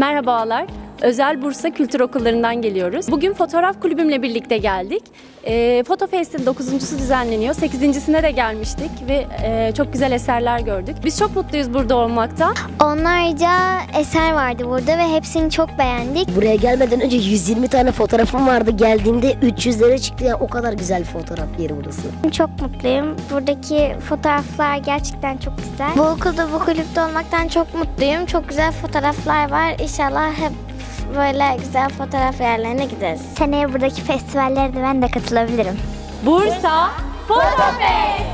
Merhabalar. Özel Bursa Kültür Okullarından geliyoruz. Bugün fotoğraf kulübümle birlikte geldik. E, Foto Fest'in 9.sü düzenleniyor. 8.sine de gelmiştik ve e, çok güzel eserler gördük. Biz çok mutluyuz burada olmaktan. Onlarca eser vardı burada ve hepsini çok beğendik. Buraya gelmeden önce 120 tane fotoğrafım vardı. Geldiğimde 300'lere çıktı. Yani o kadar güzel fotoğraf yeri burası. Çok mutluyum. Buradaki fotoğraflar gerçekten çok güzel. Bu okulda bu kulüpte olmaktan çok mutluyum. Çok güzel fotoğraflar var. İnşallah hep böyle güzel fotoğraf yerlerine gideriz. Seneye buradaki festivallere de ben de katılabilirim. Bursa Foto Fest!